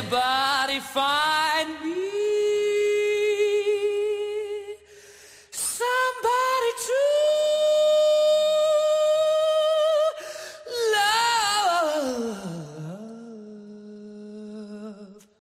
anybody find me?